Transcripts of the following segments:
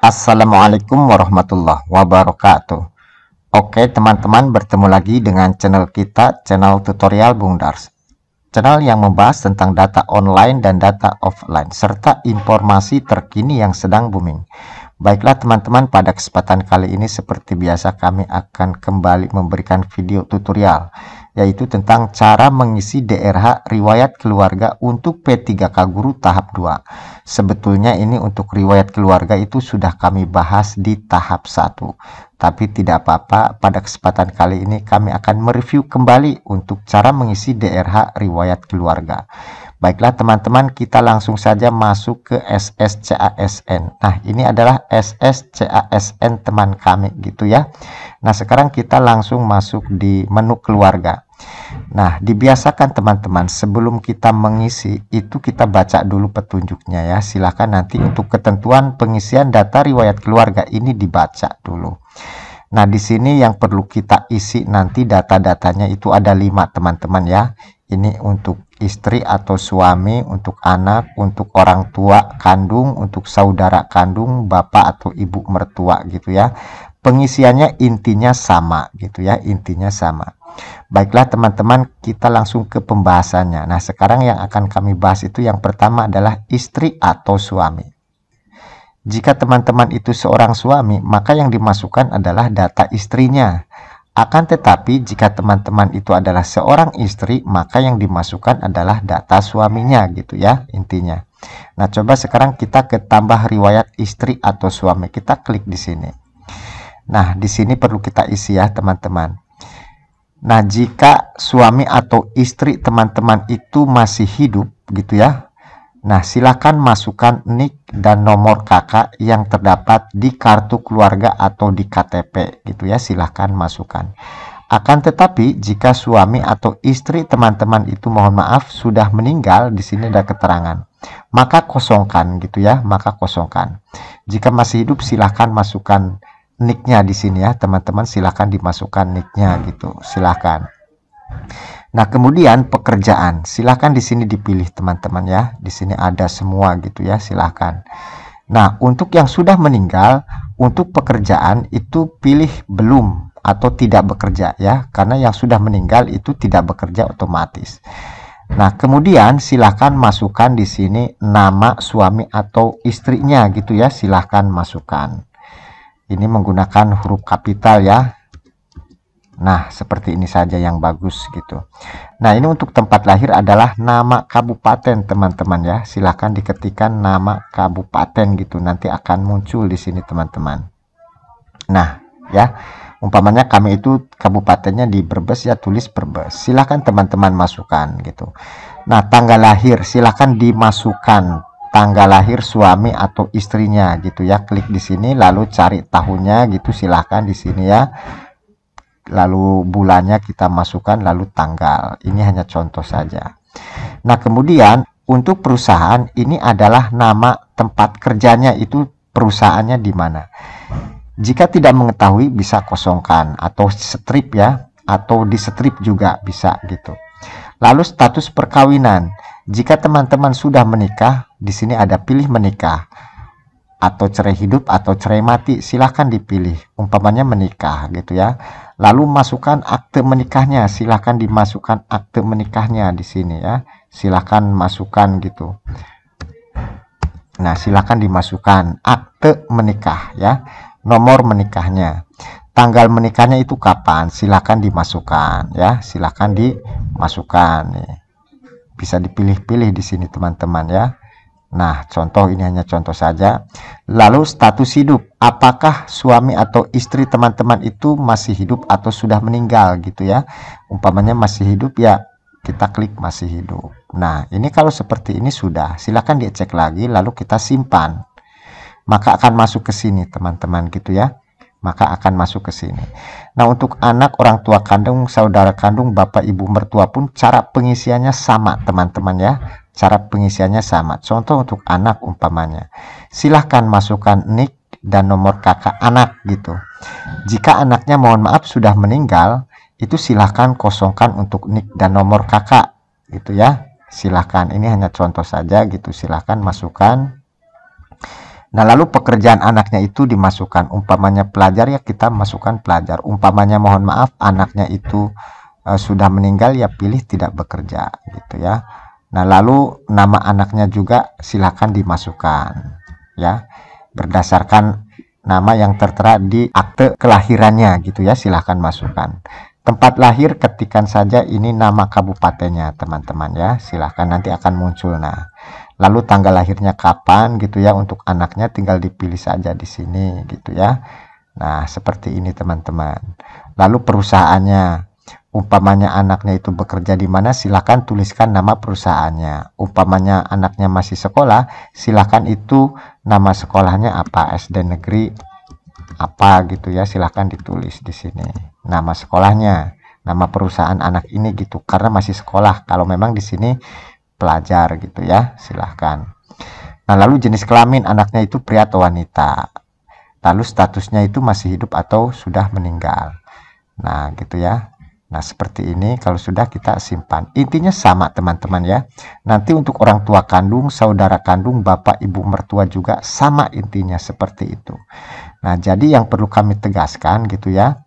Assalamualaikum warahmatullahi wabarakatuh. Oke teman-teman bertemu lagi dengan channel kita channel tutorial Bung Dars. Channel yang membahas tentang data online dan data offline serta informasi terkini yang sedang booming Baiklah teman-teman pada kesempatan kali ini seperti biasa kami akan kembali memberikan video tutorial yaitu tentang cara mengisi DRH riwayat keluarga untuk P3K Guru tahap 2 Sebetulnya ini untuk riwayat keluarga itu sudah kami bahas di tahap 1. Tapi tidak apa-apa, pada kesempatan kali ini kami akan mereview kembali untuk cara mengisi DRH riwayat keluarga. Baiklah teman-teman, kita langsung saja masuk ke SSCASN. Nah, ini adalah SSCASN teman kami gitu ya. Nah, sekarang kita langsung masuk di menu keluarga. Nah, dibiasakan teman-teman sebelum kita mengisi itu kita baca dulu petunjuknya ya. Silakan nanti untuk ketentuan pengisian data riwayat keluarga ini dibaca dulu. Nah, di sini yang perlu kita isi nanti data-datanya itu ada lima teman-teman ya. Ini untuk istri atau suami, untuk anak, untuk orang tua kandung, untuk saudara kandung, bapak atau ibu mertua gitu ya. Pengisiannya intinya sama gitu ya, intinya sama. Baiklah teman-teman, kita langsung ke pembahasannya. Nah, sekarang yang akan kami bahas itu yang pertama adalah istri atau suami. Jika teman-teman itu seorang suami, maka yang dimasukkan adalah data istrinya. Akan tetapi, jika teman-teman itu adalah seorang istri, maka yang dimasukkan adalah data suaminya gitu ya, intinya. Nah, coba sekarang kita ke tambah riwayat istri atau suami. Kita klik di sini. Nah, di sini perlu kita isi ya, teman-teman. Nah, jika suami atau istri teman-teman itu masih hidup gitu ya. Nah, silakan masukkan nik dan nomor kakak yang terdapat di kartu keluarga atau di KTP gitu ya. Silakan masukkan. Akan tetapi jika suami atau istri teman-teman itu mohon maaf sudah meninggal, di sini ada keterangan. Maka kosongkan gitu ya, maka kosongkan. Jika masih hidup silahkan masukkan nicknya di sini ya teman-teman silahkan dimasukkan nicknya gitu silahkan nah kemudian pekerjaan. Silahkan di sini dipilih teman-teman ya. Di sini ada semua gitu ya silahkan. Nah untuk yang sudah meninggal untuk pekerjaan itu pilih belum atau tidak bekerja ya. Karena yang sudah meninggal itu tidak bekerja otomatis. Nah, kemudian silahkan masukkan di sini nama suami atau istrinya gitu ya, silahkan masukkan. Ini menggunakan huruf kapital ya Nah, seperti ini saja yang bagus gitu. Nah, ini untuk tempat lahir adalah nama kabupaten, teman-teman ya. Silahkan diketikkan nama kabupaten gitu. Nanti akan muncul di sini, teman-teman. Nah, ya. Umpamanya kami itu kabupatennya di Brebes ya, tulis Brebes. Silahkan teman-teman masukkan gitu. Nah, tanggal lahir silahkan dimasukkan tanggal lahir suami atau istrinya gitu ya klik di sini lalu cari tahunnya gitu silahkan di sini ya lalu bulannya kita masukkan lalu tanggal. Ini hanya contoh saja. Nah kemudian untuk perusahaan ini adalah nama tempat kerjanya itu perusahaannya di mana. Jika tidak mengetahui bisa kosongkan atau strip ya atau di strip juga bisa gitu. Lalu status perkawinan. Jika teman-teman sudah menikah di sini ada pilih menikah atau cerai hidup atau cerai mati silahkan dipilih. Umpamanya menikah gitu ya. Lalu masukkan akte menikahnya silahkan dimasukkan akte menikahnya di sini ya. Silahkan masukkan gitu. Nah silahkan dimasukkan akte menikah ya. Nomor menikahnya. Tanggal menikahnya itu kapan? Silahkan dimasukkan ya. Silahkan dimasukkan. Nih bisa dipilih-pilih di sini teman-teman ya Nah, contoh ini hanya contoh saja. Lalu status hidup, apakah suami atau istri teman-teman itu masih hidup atau sudah meninggal gitu ya. Umpamanya masih hidup ya kita klik masih hidup. Nah, ini kalau seperti ini sudah, silakan dicek lagi lalu kita simpan. Maka akan masuk ke sini teman-teman gitu ya. Maka akan masuk ke sini. Nah, untuk anak, orang tua kandung, saudara kandung, bapak, ibu, mertua pun cara pengisiannya sama teman-teman ya cara pengisiannya sama. Contoh untuk anak umpamanya. Silahkan masukkan nick dan nomor kakak anak gitu. Jika anaknya mohon maaf sudah meninggal, itu silahkan kosongkan untuk nick dan nomor kakak gitu ya. Silahkan, ini hanya contoh saja gitu. Silahkan masukkan. Nah, lalu pekerjaan anaknya itu dimasukkan. Umpamanya pelajar ya kita masukkan pelajar. Umpamanya mohon maaf anaknya itu uh, sudah meninggal ya pilih tidak bekerja gitu ya. Nah, lalu nama anaknya juga silakan dimasukkan ya. Berdasarkan nama yang tertera di akte kelahirannya gitu ya, silahkan masukkan. Tempat lahir ketikan saja ini nama kabupatennya teman-teman ya, silahkan nanti akan muncul. Nah, lalu tanggal lahirnya kapan gitu ya untuk anaknya tinggal dipilih saja di sini gitu ya nah seperti ini teman-teman lalu perusahaannya umpamanya anaknya itu bekerja di mana silakan tuliskan nama perusahaannya. Umpamanya anaknya masih sekolah silakan itu nama sekolahnya apa SD negeri apa gitu ya silahkan ditulis di sini. Nama sekolahnya nama perusahaan anak ini gitu karena masih sekolah. Kalau memang di sini pelajar gitu ya silahkan nah lalu jenis kelamin anaknya itu pria atau wanita. Lalu statusnya itu masih hidup atau sudah meninggal. Nah gitu ya Nah, seperti ini kalau sudah kita simpan. Intinya sama teman-teman ya. Nanti untuk orang tua kandung, saudara kandung, bapak, ibu mertua juga sama intinya seperti itu. Nah, jadi yang perlu kami tegaskan gitu ya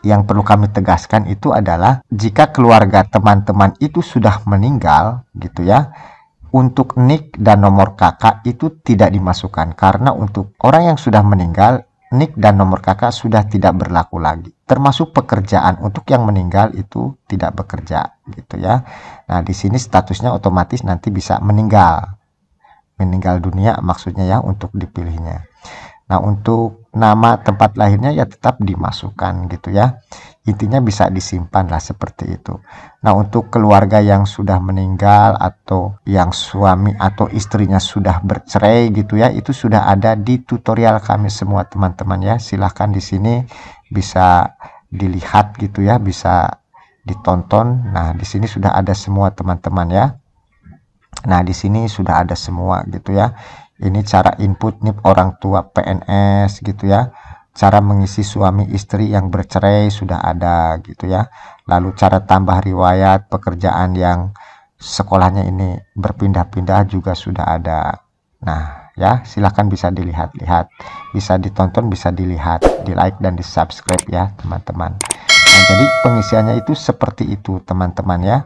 yang perlu kami tegaskan itu adalah jika keluarga teman-teman itu sudah meninggal gitu ya untuk nik dan nomor kakak itu tidak dimasukkan karena untuk orang yang sudah meninggal nik dan nomor kakak sudah tidak berlaku lagi. Termasuk pekerjaan untuk yang meninggal itu tidak bekerja gitu ya. Nah di sini statusnya otomatis nanti bisa meninggal. Meninggal dunia maksudnya ya untuk dipilihnya Nah, untuk nama tempat lahirnya ya tetap dimasukkan gitu ya. Intinya bisa disimpan lah seperti itu. Nah, untuk keluarga yang sudah meninggal atau yang suami atau istrinya sudah bercerai gitu ya, itu sudah ada di tutorial kami semua teman-teman ya. Silahkan di sini bisa dilihat gitu ya, bisa ditonton. Nah, di sini sudah ada semua teman-teman ya. Nah, di sini sudah ada semua gitu ya ini cara input nih orang tua PNS gitu ya. Cara mengisi suami istri yang bercerai sudah ada gitu ya. Lalu cara tambah riwayat pekerjaan yang sekolahnya ini berpindah-pindah juga sudah ada. Nah ya silahkan bisa dilihat-lihat. Bisa ditonton bisa dilihat. Di like dan di subscribe ya teman-teman. Nah jadi pengisiannya itu seperti itu teman-teman ya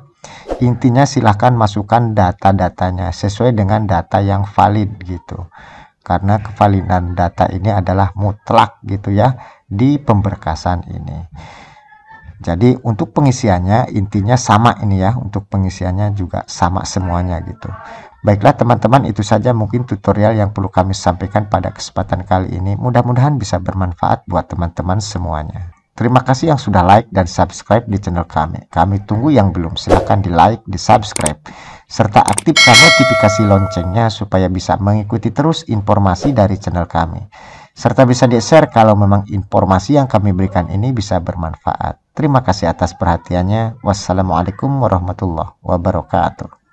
intinya silahkan masukkan data-datanya sesuai dengan data yang valid gitu. Karena kevalidan data ini adalah mutlak gitu ya di pemberkasan ini. Jadi untuk pengisiannya intinya sama ini ya untuk pengisiannya juga sama semuanya gitu. Baiklah teman-teman itu saja mungkin tutorial yang perlu kami sampaikan pada kesempatan kali ini. Mudah-mudahan bisa bermanfaat buat teman-teman semuanya Terima kasih yang sudah like dan subscribe di channel kami. Kami tunggu yang belum, silahkan di like, di subscribe, serta aktifkan notifikasi loncengnya supaya bisa mengikuti terus informasi dari channel kami. Serta bisa di-share kalau memang informasi yang kami berikan ini bisa bermanfaat. Terima kasih atas perhatiannya. Wassalamualaikum warahmatullahi wabarakatuh.